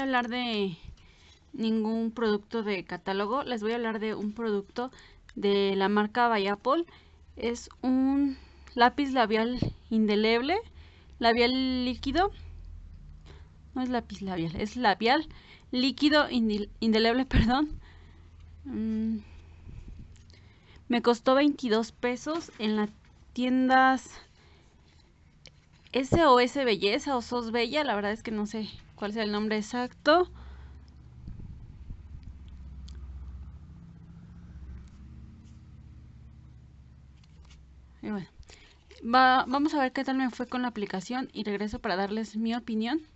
hablar de ningún producto de catálogo, les voy a hablar de un producto de la marca Bayapol. Es un lápiz labial indeleble, labial líquido. No es lápiz labial, es labial líquido indeleble, perdón. Mm. Me costó 22 pesos en las tiendas SOS Belleza o SOS Bella, la verdad es que no sé cuál es el nombre exacto. Y bueno, vamos a ver qué tal me fue con la aplicación y regreso para darles mi opinión.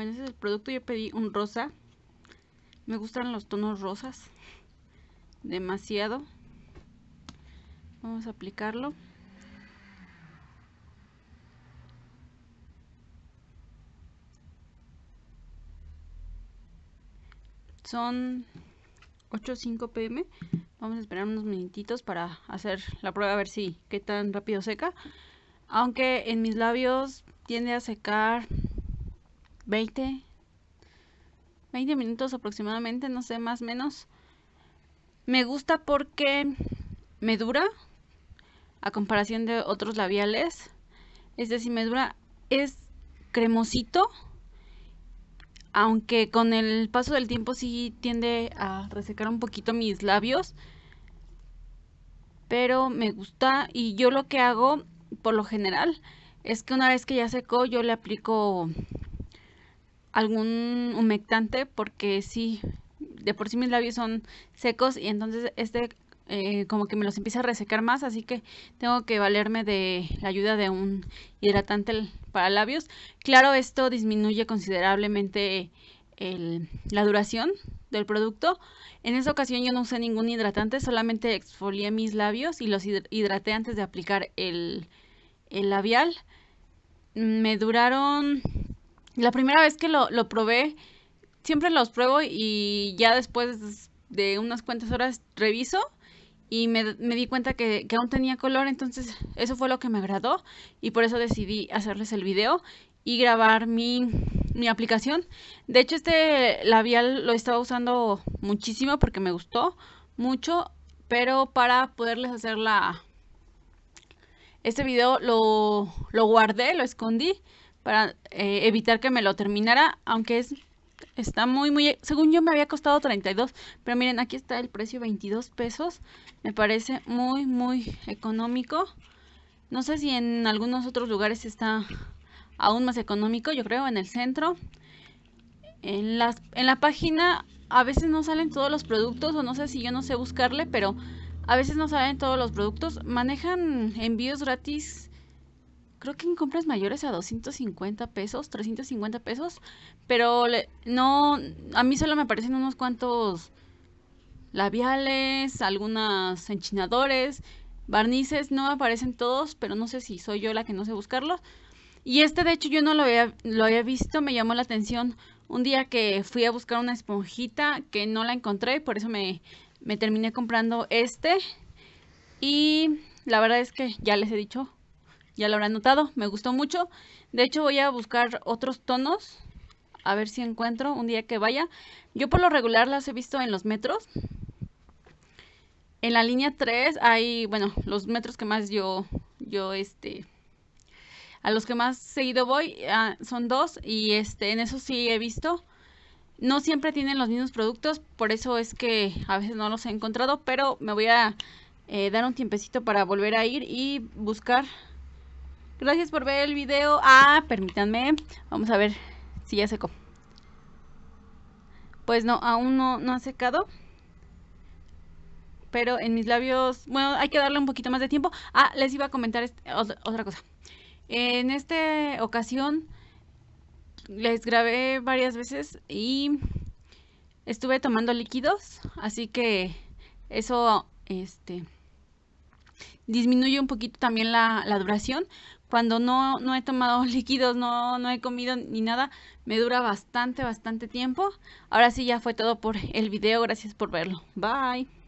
Bueno, ese es el producto. Yo pedí un rosa. Me gustan los tonos rosas. Demasiado. Vamos a aplicarlo. Son 8.5 pm. Vamos a esperar unos minutitos para hacer la prueba a ver si qué tan rápido seca. Aunque en mis labios tiende a secar 20, 20 minutos aproximadamente, no sé, más o menos. Me gusta porque me dura a comparación de otros labiales. Es decir, me dura, es cremosito, aunque con el paso del tiempo sí tiende a resecar un poquito mis labios. Pero me gusta y yo lo que hago por lo general es que una vez que ya secó yo le aplico algún humectante porque sí, de por sí mis labios son secos y entonces este eh, como que me los empieza a resecar más, así que tengo que valerme de la ayuda de un hidratante para labios. Claro, esto disminuye considerablemente la duración del producto. En esa ocasión yo no usé ningún hidratante, solamente exfolié mis labios y los hidraté antes de aplicar el, el labial. Me duraron la primera vez que lo, probé, siempre los pruebo y ya después de unas cuantas horas reviso y me, di cuenta que, aún tenía color, entonces eso fue lo que me agradó y por eso decidí hacerles el video y grabar mi, mi aplicación. De hecho este labial lo estaba usando muchísimo porque me gustó mucho, pero para poderles hacer la... Este video lo, lo guardé, lo escondí para eh, evitar que me lo terminara, aunque es está muy, muy, según yo me había costado 32, pero miren, aquí está el precio 22 pesos, me parece muy, muy económico. No sé si en algunos otros lugares está aún más económico, yo creo, en el centro. En, las, en la página a veces no salen todos los productos, o no sé si yo no sé buscarle, pero a veces no salen todos los productos. Manejan envíos gratis creo que en compras mayores a 250 pesos, 350 pesos, pero no, a mí solo me aparecen unos cuantos labiales, algunos enchinadores, barnices, no me aparecen todos, pero no sé si soy yo la que no sé buscarlos. Y este de hecho yo no lo había, visto, me llamó la atención un día que fui a buscar una esponjita que no la encontré, por eso me, me terminé comprando este. Y la verdad es que ya les he dicho, ya lo habrán notado, me gustó mucho. De hecho voy a buscar otros tonos, a ver si encuentro un día que vaya. Yo por lo regular las he visto en los metros. En la línea 3 hay, bueno, los metros que más yo, yo, este, a los que más seguido voy ah, son dos y este, en eso sí he visto. No siempre tienen los mismos productos, por eso es que a veces no los he encontrado, pero me voy a eh, dar un tiempecito para volver a ir y buscar. Gracias por ver el video. Ah, permítanme. Vamos a ver si ya secó. Pues no, aún no, no ha secado. Pero en mis labios, bueno, hay que darle un poquito más de tiempo. Ah, les iba a comentar otra cosa. En esta ocasión les grabé varias veces y estuve tomando líquidos, así que eso este disminuye un poquito también la, duración. Cuando no, no, he tomado líquidos, no, no he comido ni nada, me dura bastante, bastante tiempo. Ahora sí ya fue todo por el video, gracias por verlo. Bye.